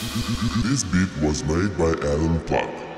This beat was made by Adam Pluck.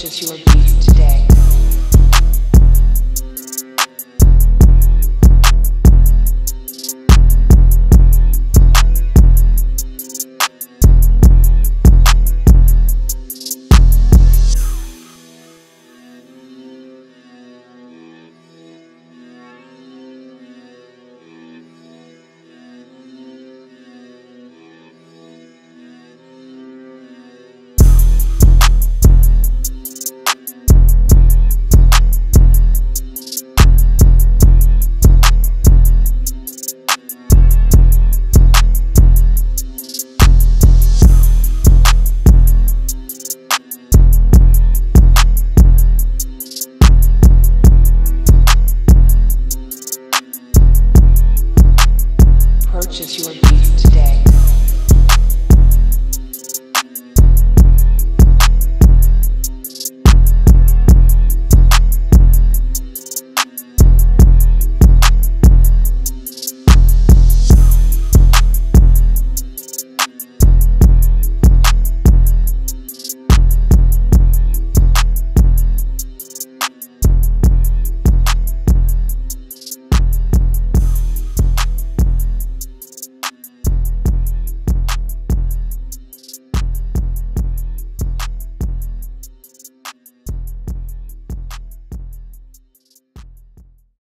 Purchase your beat today. that you are.